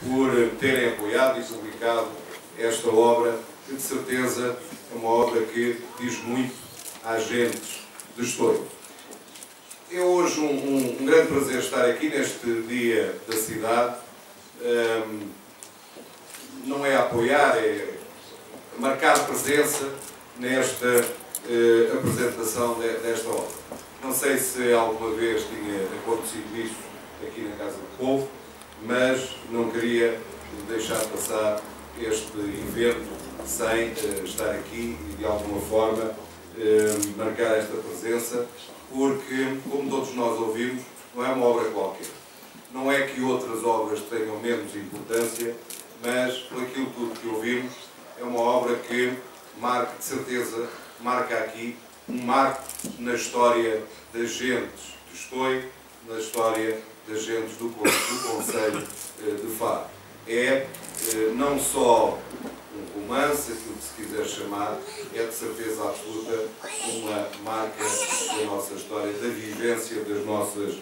Por terem apoiado e publicado esta obra, que de certeza é uma obra que diz muito às gentes de Estouro. É hoje um, um, um, grande prazer estar aqui neste dia da cidade. Um, não é apoiar, é marcar presença nesta uh, apresentação de, desta obra. Não sei se alguma vez tinha acontecido isto aqui na Casa do Povo, mas não queria deixar passar este evento sem uh, estar aqui e de alguma forma uh, marcar esta presença, porque, como todos nós ouvimos, não é uma obra qualquer. Não é que outras obras tenham menos importância, mas, por aquilo tudo que ouvimos, é uma obra que marca, de certeza, marca aqui um marco na história das gentes de Estoi, na história das gentes do, do Conselho de Faro. É não só um romance, aquilo que se quiser chamar, é de certeza absoluta uma marca da nossa história, da vivência das nossas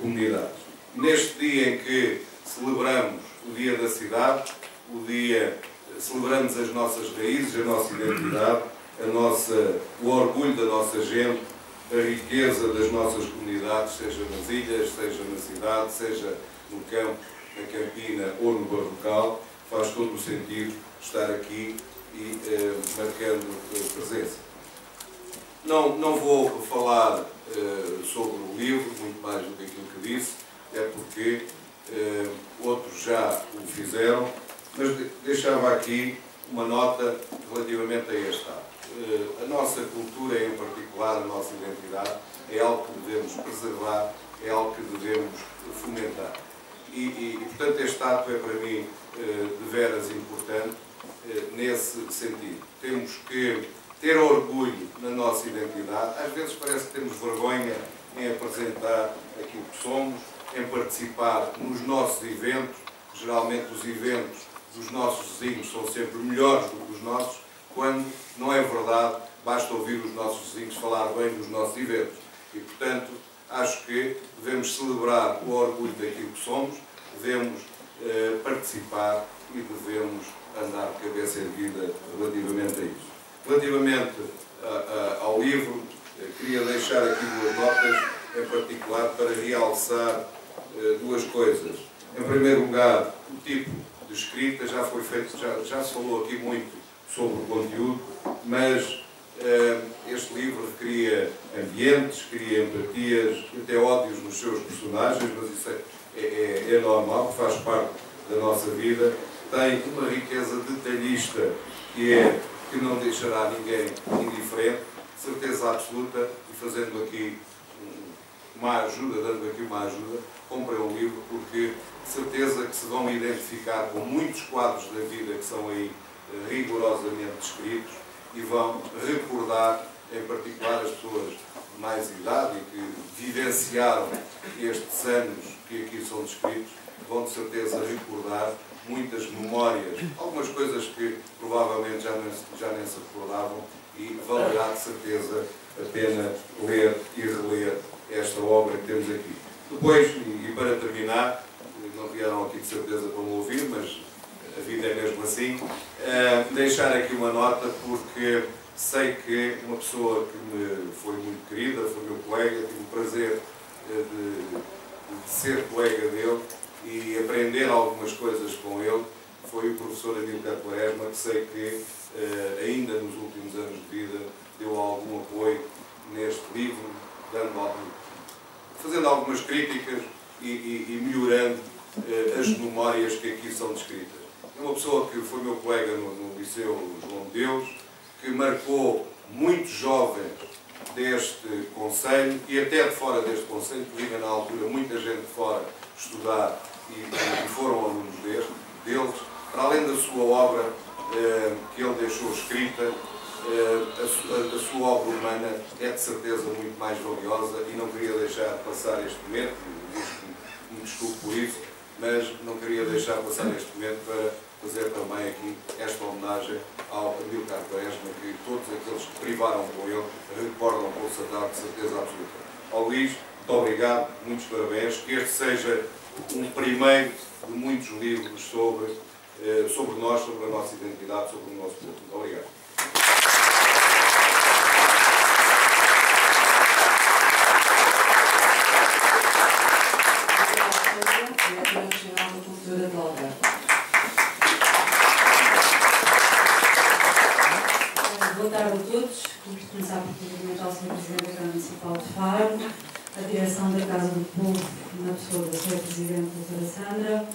comunidades. Neste dia em que celebramos o Dia da Cidade, o dia, celebramos as nossas raízes, a nossa identidade, a nossa, o orgulho da nossa gente, a riqueza das nossas comunidades, seja nas ilhas, seja na cidade, seja no campo, na campina ou no barrocal, faz todo o sentido estar aqui e eh, marcando eh, presença. Não, não vou falar eh, sobre o livro, muito mais do que aquilo que disse, é porque outros já o fizeram, mas deixava aqui uma nota relativamente a este ato. A nossa cultura, em particular, a nossa identidade, é algo que devemos preservar, é algo que devemos fomentar. E, e, e portanto, este ato é para mim de veras importante nesse sentido. Temos que ter orgulho na nossa identidade. Às vezes parece que temos vergonha em apresentar aquilo que somos, em participar nos nossos eventos. Geralmente os eventos dos nossos vizinhos são sempre melhores do que os nossos, quando não é verdade, basta ouvir os nossos vizinhos falar bem dos nossos eventos. E, portanto, acho que devemos celebrar o orgulho daquilo que somos, devemos eh, participar e devemos andar de cabeça erguida relativamente a isso. Relativamente a, a, ao livro, eh, queria deixar aqui duas notas, em particular, para realçar eh, duas coisas. Em primeiro lugar, o tipo de escrita, já foi feito, já, já se falou aqui muito sobre o conteúdo, mas eh, este livro cria ambientes, cria empatias, até ódios nos seus personagens, mas isso é, é, é normal, faz parte da nossa vida. Tem uma riqueza detalhista que é que não deixará ninguém indiferente, certeza absoluta, e fazendo aqui uma ajuda, dando aqui uma ajuda, comprem um livro porque certeza que se vão identificar com muitos quadros da vida que são aí rigorosamente descritos e vão recordar, em particular as pessoas de mais idade e que vivenciaram estes anos que aqui são descritos, vão de certeza recordar muitas memórias, algumas coisas que provavelmente já nem, já nem se recordavam e valerá de certeza a pena ler e reler esta obra que temos aqui. Depois, e para terminar, não vieram aqui de certeza para me ouvir, mas a vida é mesmo assim, uh, deixar aqui uma nota porque sei que uma pessoa que me foi muito querida, foi meu colega, tive o prazer de, de ser colega dele e aprender algumas coisas com ele, foi o professor Amílcar Quaresma, que sei que uh, ainda nos últimos anos de vida deu algum apoio neste livro, dando algum, fazendo algumas críticas e, e, e melhorando uh, as memórias que aqui são descritas. Uma pessoa que foi meu colega no, no Liceu João de Deus, que marcou muitos jovens deste Conselho e até de fora deste Conselho, que vinha na altura muita gente de fora estudar e, e foram alunos deste, deles, para além da sua obra eh, que ele deixou escrita, eh, a, a, sua obra humana é de certeza muito mais valiosa e não queria deixar passar este momento, me desculpo por isso, mas não queria deixar passar este momento para fazer também aqui esta homenagem ao Amilcar Quaresma, que todos aqueles que privaram com ele recordam com Sadar de certeza absoluta. Ao Luís, muito obrigado, muitos parabéns, que este seja um primeiro de muitos livros sobre, eh, sobre nós, sobre a nossa identidade, sobre o nosso povo. Muito obrigado. Boa tarde a todos. Vamos começar por cumprimentar o Sr. Presidente da Municipal de Faro, a direção da Casa do Povo, na pessoa da Sra. Presidente, doutora Sandra,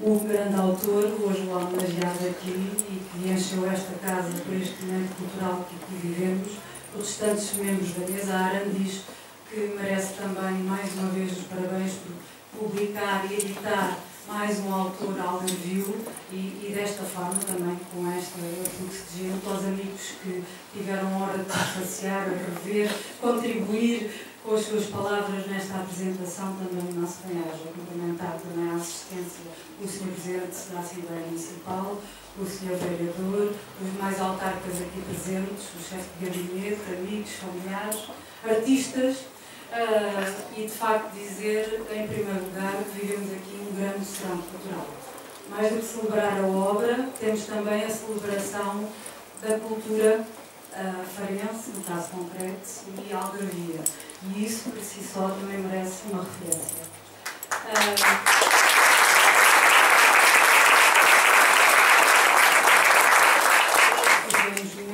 o grande autor, hoje o homenageado aqui e que encheu esta casa por este momento cultural que aqui vivemos, os restantes membros da mesa, a que merece também, mais uma vez, os parabéns por publicar e editar mais um autor ao review e, e, desta forma também com esta fluxo de gente, aos amigos que tiveram hora de passear, a rever, contribuir com as suas palavras nesta apresentação também o nosso bem-aja, cumprimentar também a assistência o Sr. Presidente da Assembleia Municipal, o Sr. Vereador, os mais autarcas aqui presentes, o chefe de gabinete, amigos, familiares, artistas, Uh, e de facto dizer, em primeiro lugar, que vivemos aqui um grande serão cultural. Mais do que celebrar a obra, temos também a celebração da cultura uh, farense, no caso concreto, e algarvia. E isso, por si só, também merece uma referência. Uh,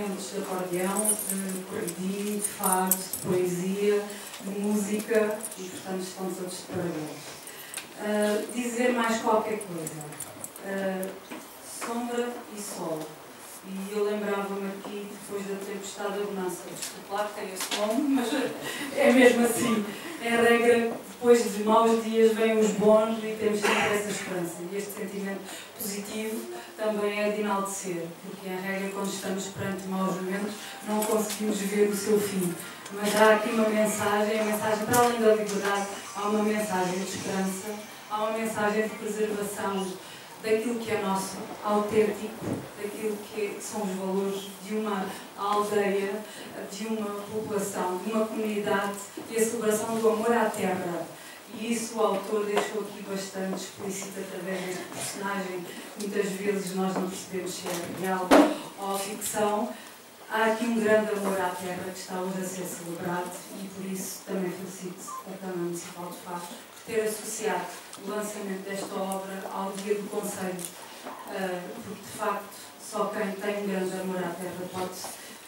momentos de acordeão, de corredinho, de fado, de poesia, de música e, de parabéns. Uh, dizer mais qualquer coisa. Uh, sombra e sol. E eu lembrava-me aqui, depois da tempestade da bonança, desculpa lá que tem esse nome, mas é mesmo assim. É a regra, depois de maus dias vêm os bons e temos sempre essa esperança. E este sentimento positivo também é de enaltecer, porque em regra, quando estamos perante maus momentos, não conseguimos ver o seu fim mas há aqui uma mensagem, a mensagem para além da liberdade, há uma mensagem de esperança, há uma mensagem de preservação daquilo que é nosso, autêntico, daquilo que são os valores de uma aldeia, de uma população, de uma comunidade e a celebração do amor à terra. E isso o autor deixou aqui bastante explícito através deste personagem. Muitas vezes nós não percebemos se é real ou ficção, Há aqui um grande amor à terra que está hoje a ser celebrado e por isso também felicito a Câmara Municipal de Faro por ter associado o lançamento desta obra ao Dia do Conselho, ah, porque de facto só quem tem um grande amor à terra pode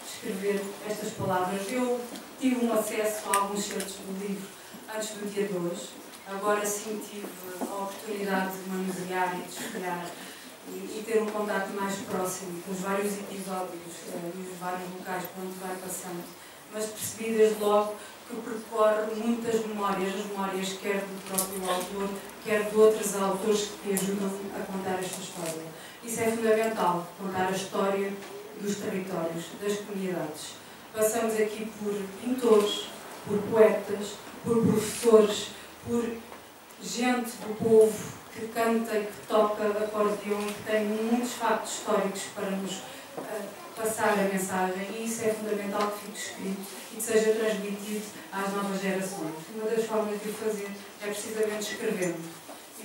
escrever estas palavras. Eu tive um acesso a alguns certos do livro antes do dia de hoje, agora sim tive a oportunidade de manusear e de espelhar e, ter um contato mais próximo com os vários episódios uh, e os vários locais por onde vai passando. Mas percebi desde logo que percorre muitas memórias, as memórias quer do próprio autor, quer de outros autores que ajudam a contar esta história. Isso é fundamental, contar a história dos territórios, das comunidades. Passamos aqui por pintores, por poetas, por professores, por gente do povo que canta e que toca acordeão e que tem muitos factos históricos para nos uh, passar a mensagem e isso é fundamental que fique escrito e que seja transmitido às novas gerações. Uma das formas de o fazer é precisamente escrevendo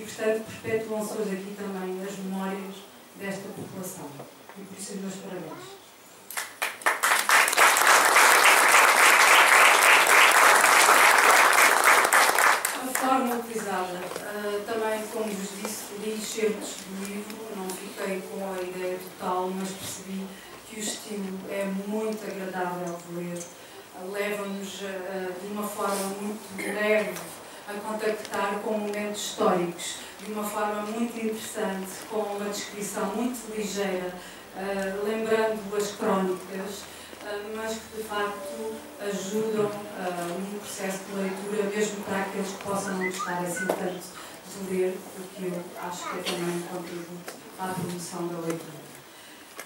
e, portanto, perpetuam-se hoje aqui também as memórias desta população. E por isso, meus parabéns. forma utilizada. Uh, também, como vos disse, li excertos do livro, não fiquei com a ideia total, mas percebi que o estilo é muito agradável de ler. Leva-nos de uma forma muito leve a contactar com momentos históricos, de uma forma muito interessante, com uma descrição muito ligeira, lembrando as crónicas mas que de facto ajudam no processo de leitura, mesmo para aqueles que possam não gostar assim tanto ler, porque eu acho que é também um contributo à promoção da leitura.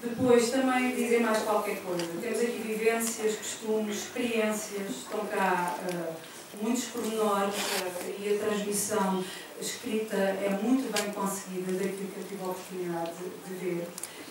Depois também dizer mais qualquer coisa. Temos aqui vivências, costumes, experiências, estão cá uh, muitos pormenores uh, e a transmissão escrita é muito bem conseguida daquilo que eu tive a oportunidade de, de ver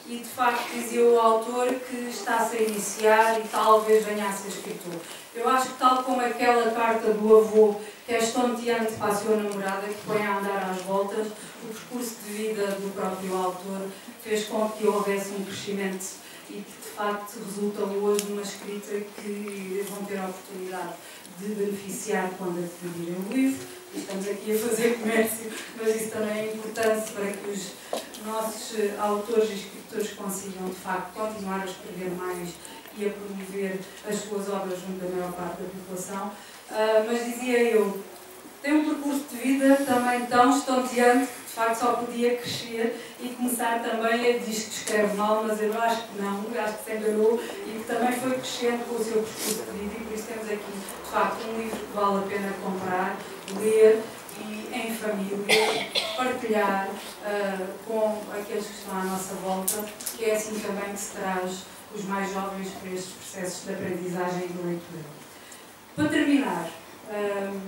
e de facto dizia o autor que está-se a iniciar e talvez venha a ser escritor. Eu acho que tal como aquela carta do avô que é estonteante para a sua namorada, que põe a andar às voltas, o percurso de vida do próprio autor fez com que houvesse um crescimento e que de facto resulta hoje numa escrita que vão ter a oportunidade de beneficiar quando adquirirem o livro. Estamos aqui a fazer comércio, mas isso também é importante para que os nossos autores e de facto continuar a escrever mais e a promover as suas obras junto da maior parte da população. Uh, mas dizia eu, tem um percurso de vida também tão estonteante que de facto só podia crescer e começar também a dizer que escreve mal, mas eu acho que não, acho que se enganou e que também foi crescendo com o seu percurso de vida e por isso temos aqui de facto um livro que vale a pena comprar, ler e em família partilhar uh, com aqueles que estão à nossa volta, que é assim também que se traz os mais jovens para estes processos de aprendizagem e de leitura. Para terminar, um,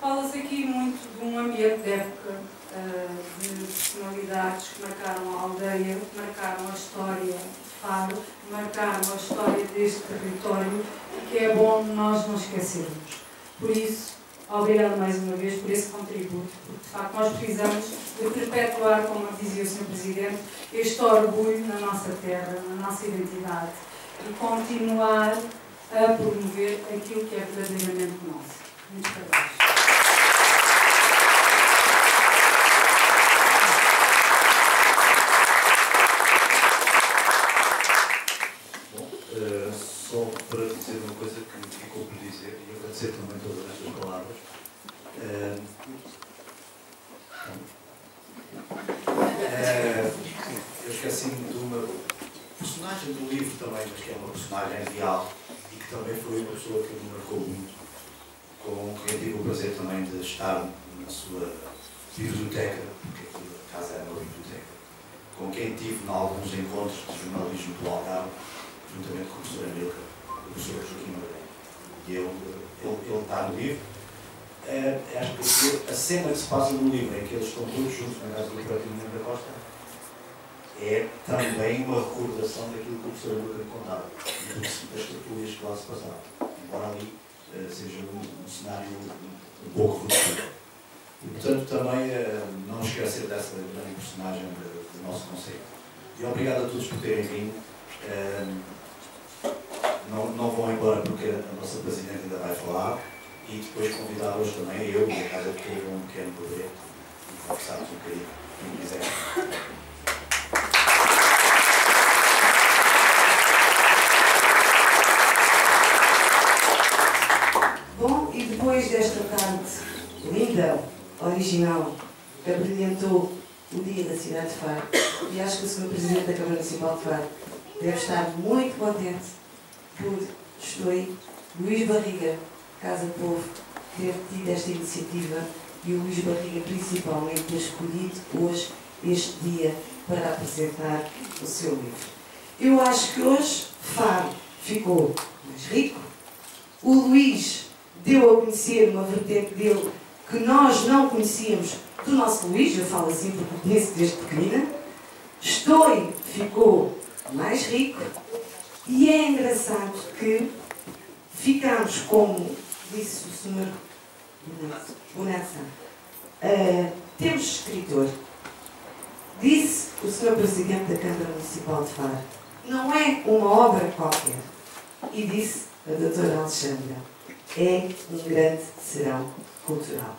fala-se aqui muito de um ambiente de época, uh, de personalidades que marcaram a aldeia, que marcaram a história de Faro, que marcaram a história deste território que é bom nós não esquecermos. Por isso, obrigado mais uma vez por esse contributo, porque de facto nós precisamos de perpetuar, como dizia o Sr. Presidente, este orgulho na nossa terra, na nossa identidade e continuar a promover aquilo que é verdadeiramente nosso. Muito parabéns. Bom, uh, só para dizer uma coisa que ficou por dizer e agradecer também todas estas palavras. Uh, uh, esqueci-me de uma personagem do livro também, mas que é uma personagem real também foi uma pessoa que me marcou muito, com quem tive o prazer também de estar na sua biblioteca, porque a casa era uma biblioteca, com quem tive em alguns encontros de jornalismo do Algarve, juntamente com o professor Amilcar, o professor Joaquim Madeira. E ele, ele, ele está no livro. É, acho que a cena que se passa no livro, em que eles estão todos juntos na casa do Coutinho da Costa, é também uma recordação daquilo que o professor Luca contava, das tertulias que lá se passavam, embora ali uh, seja um, um, cenário um, pouco reduzido. E, portanto, também uh, não esquecer dessa grande personagem do nosso Conselho. E obrigado a todos por terem vindo. Uh, não, não vão embora porque a nossa Presidente ainda vai falar e depois convidá-los também, eu e a Casa Povo, um pequeno poder e conversarmos um bocadinho, quem quiser. Depois desta tarde linda, original, que abrilhantou o dia da cidade de Faro, e acho que o Sr. Presidente da Câmara Municipal de Faro deve estar muito contente por Estou, Luís Barriga, Casa Povo, ter tido esta iniciativa e o Luís Barriga principalmente ter escolhido hoje este dia para apresentar o seu livro. Eu acho que hoje Faro ficou mais rico, o Luís deu a conhecer uma vertente dele que nós não conhecíamos do nosso Luís, eu falo assim porque conheço desde pequenina. Estou ficou mais rico e é engraçado que ficamos como disse o senhor Bonança, uh, temos escritor. Disse o senhor Presidente da Câmara Municipal de Faro, não é uma obra qualquer. E disse a doutora Alexandra, é um grande serão cultural.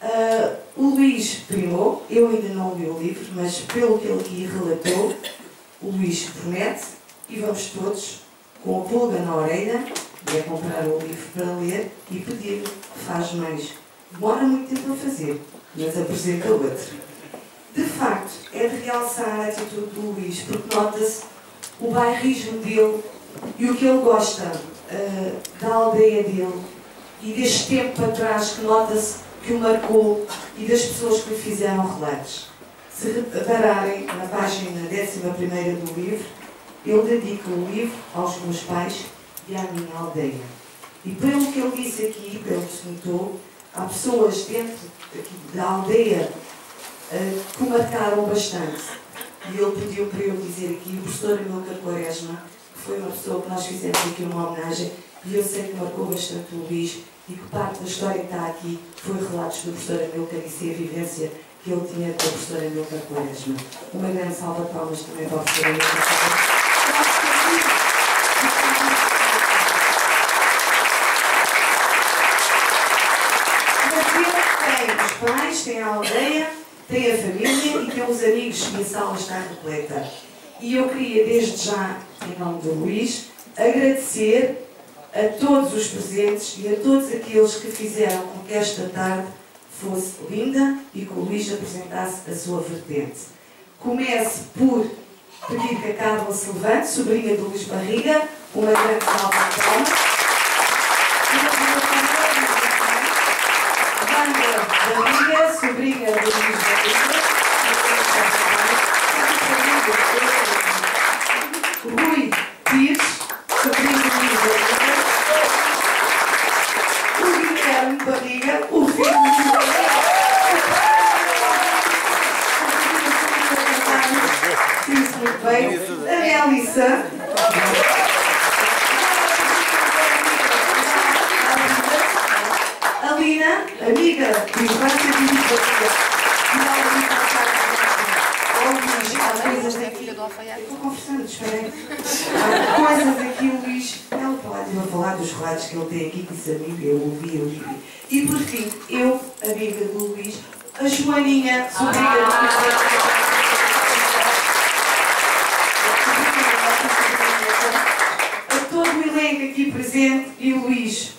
Uh, o Luís primou, eu ainda não li o livro, mas pelo que ele aqui relatou, o Luís promete e vamos todos com a pulga na orelha, e a comprar o livro para ler e pedir faz mais. Demora muito tempo a fazer, mas apresenta outro. De facto, é de realçar a atitude do Luís, porque nota-se o bairrismo dele e o que ele gosta uh, da aldeia dele e deste tempo para trás que nota-se que o marcou e das pessoas que lhe fizeram relatos. Se repararem na página 11 do livro, ele dedica o livro aos meus pais e à minha aldeia. E pelo que ele disse aqui, pelo que se notou, há pessoas dentro da aldeia uh, que o marcaram bastante. e ele pediu para eu dizer aqui o professor Amilcar Quaresma, foi uma pessoa que nós fizemos aqui uma homenagem, e eu sei que marcou bastante o Luís, e que parte da história que está aqui foi relatos do professor Amilcar e ser a vivência que ele tinha com a professora Amilcar Quaresma. Uma grande salva de palmas também para o professor Amilcar Tem os pais, tem a aldeia, tem a família e tem os amigos e a sala está repleta. E eu queria, desde já, nome do Luís, agradecer a todos os presentes e a todos aqueles que fizeram com que esta tarde fosse linda e que o Luís apresentasse a sua vertente. Comece por pedir que a Carla se levante, sobrinha do Luís Barriga, uma grande salva de palmas. Wanda Barriga, sobrinha do Luís Barriga. Rui Pires, sobrinho do Luís Barriga. O Guilherme Barriga, o filho do Luís Barriga. Disse muito bem. A Melissa. A Lina, amiga de infância de. E ela me passava coisas daqui. Estou conversando, esperei. Há Coisas aqui, o Luís. Ela estava a falar dos relatos que ele tem aqui, que disse amigo, eu ouvi, eu ouvi. E por fim, eu, amiga do Luís, a Joaninha, sobrinha do Luís todo o elenco aqui presente e o Luís,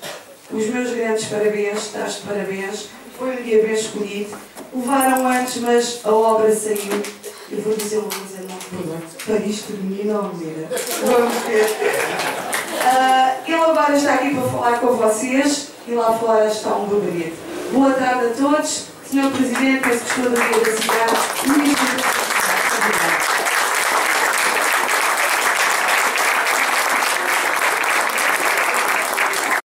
os meus grandes parabéns, estás de parabéns, foi um dia bem escolhido. Levaram antes, mas a obra saiu. Eu vou dizer uma coisa, não. Para isto termina ou menina? Vamos ver. Ah, ele agora está aqui para falar com vocês e lá fora está um barbarito. Boa tarde a todos. Senhor Presidente, peço que estou da cidade. Luís